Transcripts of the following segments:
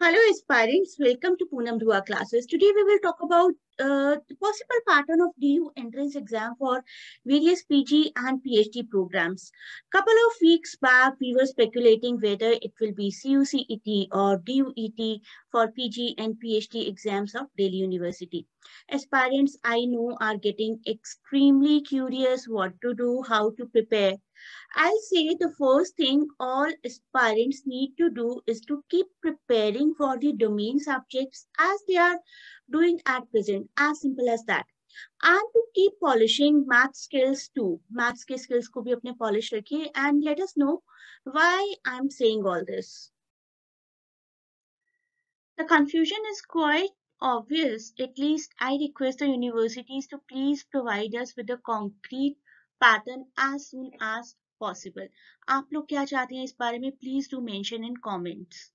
Hello aspirants, welcome to Poonam Dua classes. Today we will talk about uh, possible pattern of DU entrance exam for various PG and PhD programs. Couple of weeks back, we were speculating whether it will be CUCET or DUET for PG and PhD exams of Delhi University. As parents, I know are getting extremely curious what to do, how to prepare. I'll say the first thing all aspirants need to do is to keep preparing for the domain subjects as they are doing at present, as simple as that. And to keep polishing math skills too. Maths के skills को भी अपने polish रखिए and let us know why I'm saying all this. The confusion is quite obvious. At least I request the universities to please provide us with a concrete pattern as soon as possible. आप लोग क्या चाहते हैं इस बारे में please do mention in comments.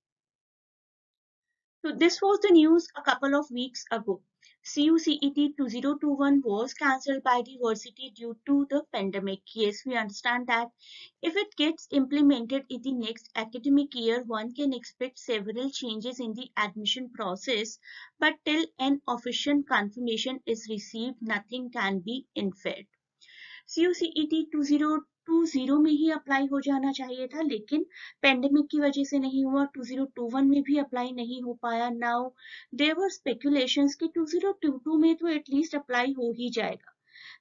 So this was the news a couple of weeks ago. CUCET 2021 was cancelled by the university due to the pandemic. Yes, we understand that if it gets implemented in the next academic year, one can expect several changes in the admission process, but till an official confirmation is received, nothing can be inferred. CUCET 2021 two zero में ही apply हो जाना चाहिए था, लेकिन pandemic की वजह से नहीं हुआ टू ज़ीरो टू वन में भी अप्लाई नहीं हो पाया। नाउ देवर स्पेकुलेशन की टू ज़ीरो टू टू में तो एटलीस्ट अप्लाई हो ही जाएगा।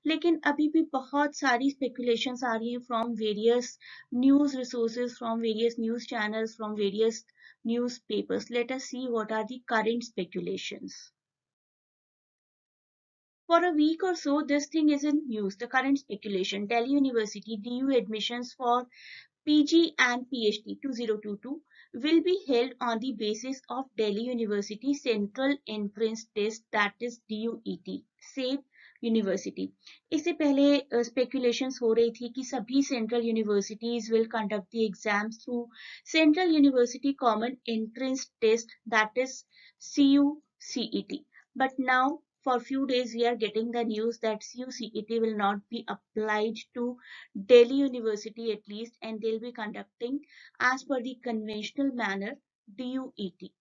लेकिन अभी भी बहुत सारी स्पेकुलेशन आ रही है from various news resources from various news channels from various newspapers. Let us see what are the current speculations. For a week or so, this thing is in news. The current speculation, Delhi University DU admissions for PG and PhD 2022 will be held on the basis of Delhi University Central Entrance Test that is DUET. Save university इससे पहले speculations हो रही थी कि सभी central universities will conduct the exams through central university common entrance test that is C you CET but now for few days we are getting the news that CUCET will not be applied to Delhi University at least and they'll be conducting as per the conventional manner DUET.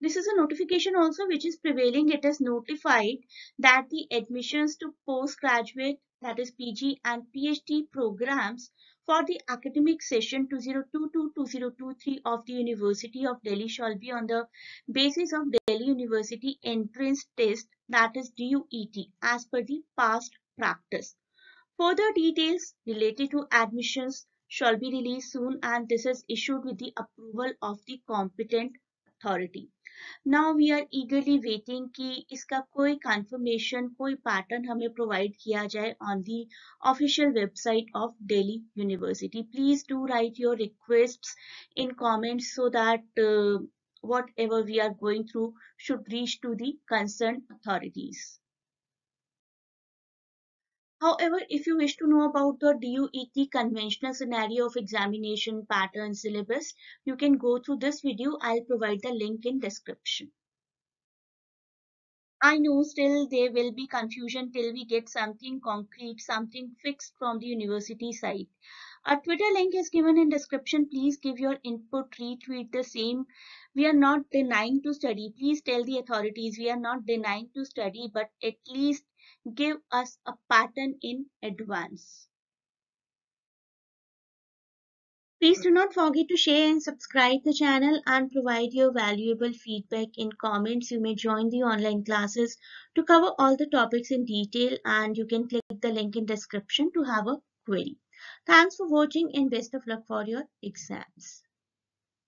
This is a notification also which is prevailing. It has notified that the admissions to postgraduate that is PG and PhD programs for the academic session 2022-2023 of the University of Delhi shall be on the basis of Delhi University entrance test that is DUET as per the past practice. Further details related to admissions shall be released soon and this is issued with the approval of the competent authority. Now we are eagerly waiting कि इसका कोई confirmation कोई pattern हमें provide किया जाए on the official website of Delhi University please do write your request in comments so that whatever we are going through should reach to the concerned authorities. However, if you wish to know about the DUET conventional scenario of examination pattern syllabus, you can go through this video. I'll provide the link in description. I know still there will be confusion till we get something concrete, something fixed from the university side. Our Twitter link is given in description. Please give your input, retweet the same. We are not denying to study. Please tell the authorities we are not denying to study, but at least give us a pattern in advance. Please do not forget to share and subscribe the channel and provide your valuable feedback in comments. You may join the online classes to cover all the topics in detail and you can click the link in description to have a query. Thanks for watching and best of luck for your exams.